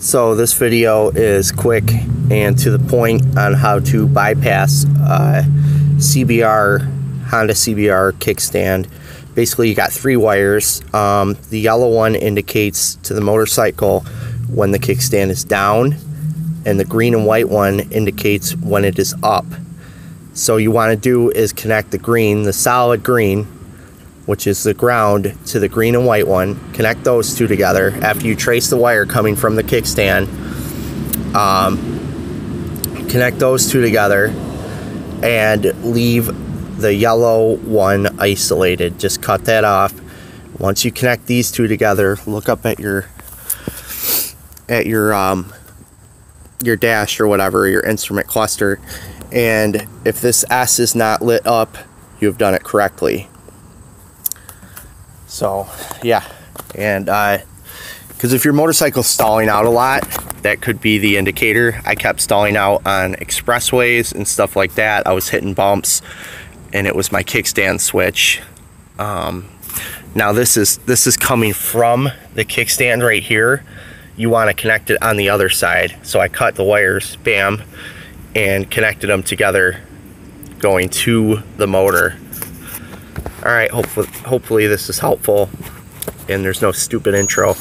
So this video is quick and to the point on how to bypass uh, CBR, Honda CBR kickstand. Basically you got three wires. Um, the yellow one indicates to the motorcycle when the kickstand is down and the green and white one indicates when it is up. So you want to do is connect the green, the solid green, which is the ground to the green and white one. Connect those two together. After you trace the wire coming from the kickstand, um, connect those two together and leave the yellow one isolated. Just cut that off. Once you connect these two together, look up at your at your um, your dash or whatever, your instrument cluster, and if this S is not lit up, you've done it correctly. So, yeah. And, uh, because if your motorcycle's stalling out a lot, that could be the indicator. I kept stalling out on expressways and stuff like that. I was hitting bumps and it was my kickstand switch. Um, now this is this is coming from the kickstand right here. You want to connect it on the other side. So I cut the wires, bam, and connected them together going to the motor all right hopefully hopefully this is helpful and there's no stupid intro